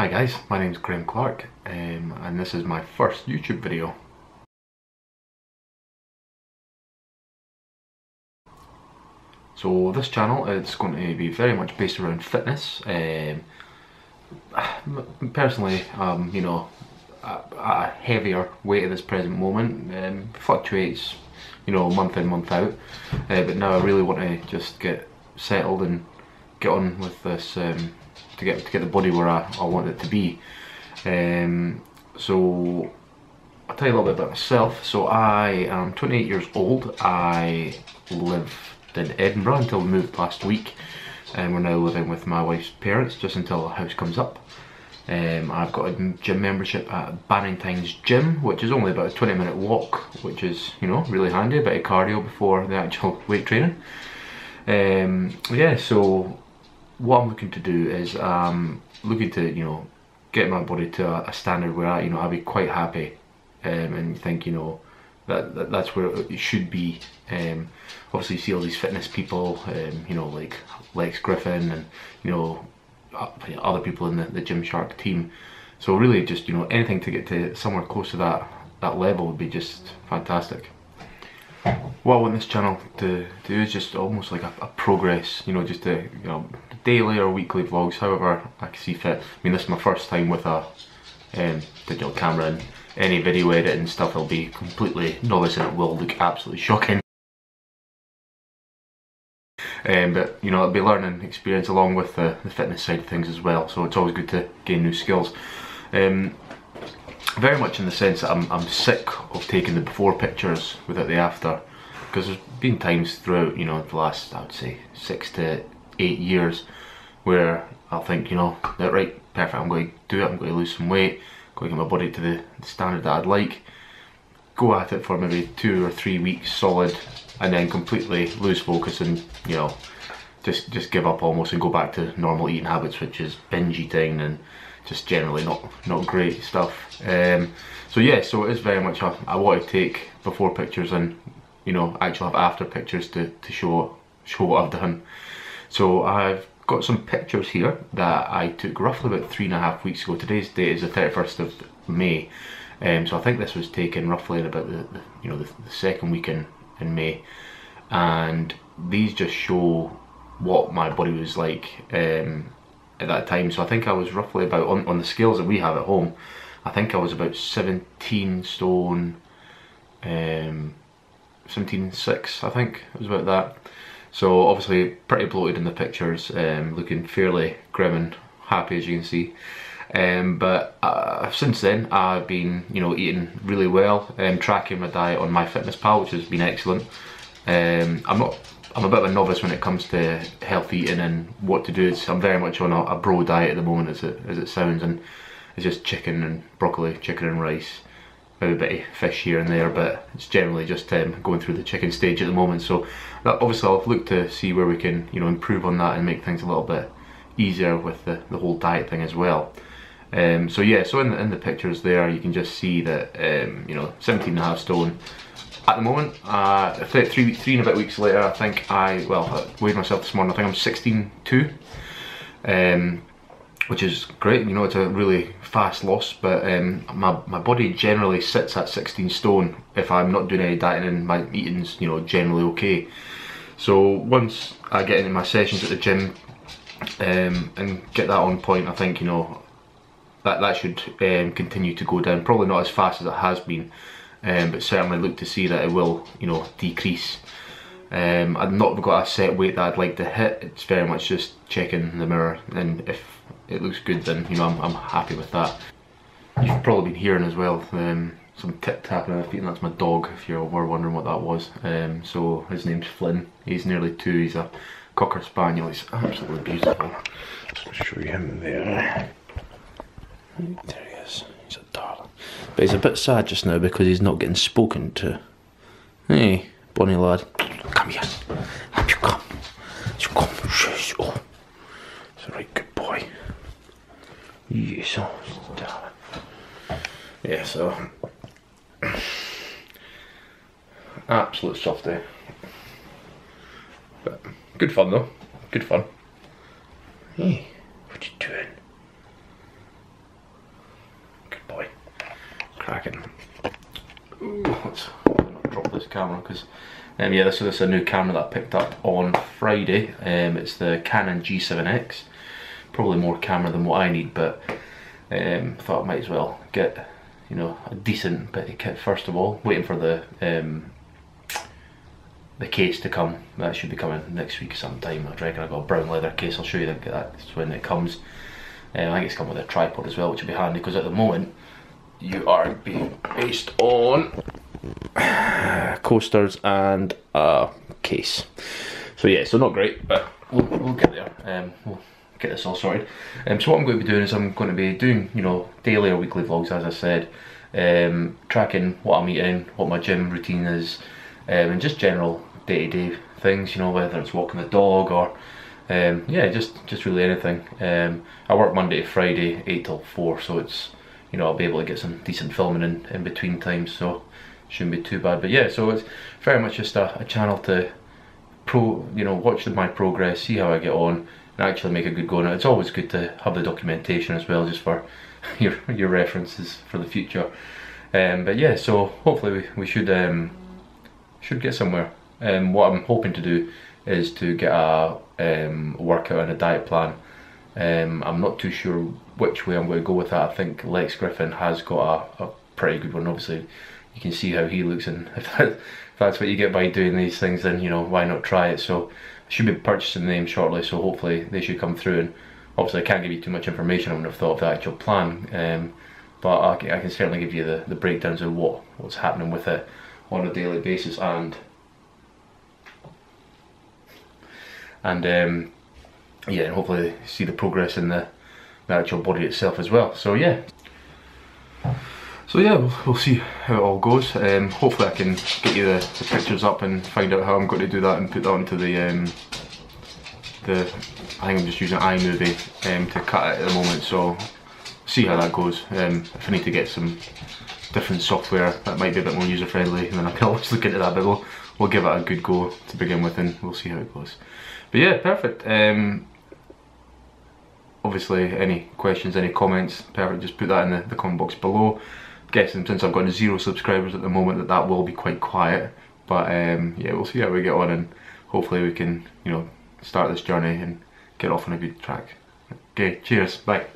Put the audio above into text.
Hi guys, my name is Graham Clark um, and this is my first YouTube video. So this channel is going to be very much based around fitness. Um, personally, um, you know, a, a, heavier weight at this present moment. Um, fluctuates, you know, month in, month out. Uh, but now I really want to just get settled and get on with this um, to get to get the body where I, I want it to be. Um, so I'll tell you a little bit about myself. So I am 28 years old. I lived in Edinburgh until we moved last week and we're now living with my wife's parents just until the house comes up. Um, I've got a gym membership at Bannatyne's Gym, which is only about a 20 minute walk, which is, you know, really handy, a bit of cardio before the actual weight training. Um, yeah, so what I'm looking to do is um, looking to, you know, get my body to a, a standard where I, you know, I'll be quite happy um, and think, you know, that, that, that's where it should be. Um, obviously, you see all these fitness people, um, you know, like Lex Griffin and you know other people in the, the Gymshark team. So really, just you know, anything to get to somewhere close to that that level would be just fantastic. What I want this channel to do is just almost like a, a progress, you know, just to, you know daily or weekly vlogs, however I can see fit. I mean, this is my first time with a um, digital camera and any video editing stuff will be completely novice and it will look absolutely shocking. Um, but you know, it'll be learning experience along with the, the, fitness side of things as well. So it's always good to gain new skills. Um, very much in the sense that I'm, I'm sick of taking the before pictures without the after. Because there's been times throughout, you know, the last, I would say, six to eight years where I'll think, you know, that right, perfect, I'm going to do it, I'm going to lose some weight, going to get my body to the, the standard that I'd like. Go at it for maybe two or three weeks solid and then completely lose focus and you know just just give up almost and go back to normal eating habits which is binge eating and just generally not not great stuff um, so yeah so it is very much a, I want to take before pictures and you know actually have after pictures to, to show show what I've done so I've got some pictures here that I took roughly about three and a half weeks ago today's date is the 31st of May um, so I think this was taken roughly in about the, the you know the, the second week in in May, and these just show what my body was like um, at that time. So I think I was roughly about on, on the scales that we have at home. I think I was about 17 stone, um, 17.6 I think it was about that. So obviously pretty bloated in the pictures, um, looking fairly grim and happy as you can see. Um, but uh, since then, I've been, you know, eating really well, um, tracking my diet on MyFitnessPal, which has been excellent. Um, I'm not, I'm a bit of a novice when it comes to health eating and what to do. It's, I'm very much on a, a bro diet at the moment, as it as it sounds, and it's just chicken and broccoli, chicken and rice, maybe a bit of fish here and there, but it's generally just um, going through the chicken stage at the moment. So obviously, I'll look to see where we can, you know, improve on that and make things a little bit easier with the, the whole diet thing as well. Um, so yeah, so in the, in the pictures there, you can just see that, um, you know, 17 and a half stone. At the moment, uh, three, three and a bit weeks later, I think I, well, I weighed myself this morning, I think I'm 16.2. Um, which is great, you know, it's a really fast loss, but um, my, my body generally sits at 16 stone if I'm not doing any dieting and my eating's, you know, generally okay. So once I get into my sessions at the gym um, and get that on point, I think, you know, that that should um, continue to go down. Probably not as fast as it has been, um, but certainly look to see that it will, you know, decrease. Um, I've not got a set weight that I'd like to hit. It's very much just checking the mirror, and if it looks good, then you know I'm, I'm happy with that. You've probably been hearing as well um, some tip tapping on the feet, and that's my dog. If you were wondering what that was, um, so his name's Flynn. He's nearly two. He's a cocker spaniel. He's absolutely beautiful. Just show you him there. There he is. He's a darling. But he's a bit sad just now because he's not getting spoken to. Hey, bonny lad. Come here. Come. You come. Oh. It's a right good boy. Yes, oh, darling. Yeah, so. Absolute softy. But good fun though. Good fun. Hey, what you doing? Good boy. Cracking. Ooh, let's drop this camera because um, yeah, this, this is a new camera that I picked up on Friday. Um, it's the Canon G7X. Probably more camera than what I need, but um, thought I might as well get you know a decent bit of kit first of all. Waiting for the um, the case to come. That should be coming next week sometime. I reckon I've got a brown leather case. I'll show you that that's when it comes. Uh, I think it's come with a tripod as well, which will be handy because at the moment you are being based on coasters and a case. So yeah, so not great, but we'll, we'll get there. Um, we'll get this all sorted. Um, so what I'm going to be doing is I'm going to be doing, you know, daily or weekly vlogs, as I said, um, tracking what I'm eating, what my gym routine is, um, and just general day-to-day -day things, you know, whether it's walking the dog or, um, yeah, just just really anything. Um, I work Monday to Friday, 8 till 4, so it's, you know, I'll be able to get some decent filming in, in between times, so shouldn't be too bad. But yeah, so it's very much just a, a channel to pro, you know, watch my progress, see how I get on, and actually make a good go. And it's always good to have the documentation as well, just for your your references for the future. Um, but yeah, so hopefully we, we should um, should get somewhere. Um, what I'm hoping to do is to get a um, workout and a diet plan. Um, I'm not too sure which way I'm going to go with that. I think Lex Griffin has got a, a pretty good one. Obviously, you can see how he looks and if, that, if that's what you get by doing these things then you know why not try it so should be purchasing them shortly so hopefully they should come through. And obviously I can't give you too much information wouldn't have thought of the actual plan um, but I can, I can, certainly give you the, the breakdowns of what what's happening with it on a daily basis and and um, yeah and hopefully see the progress in the, the actual body itself as well. So yeah so yeah, we'll, we'll, see how it all goes. Um, hopefully I can get you the, the, pictures up and find out how I'm going to do that and put that onto the, um, the I think I'm just using iMovie um, to cut it at the moment, so see how that goes. Um, if I need to get some different software that might be a bit more user friendly, then I can always look into that, but we'll, we'll give it a good go to begin with and we'll see how it goes. But yeah, perfect. Um, obviously, any questions, any comments, perfect, just put that in the, the comment box below guessing since I've got zero subscribers at the moment that that will be quite quiet. But um, yeah, we'll see how we get on and hopefully we can, you know, start this journey and get off on a good track. Okay, cheers, bye.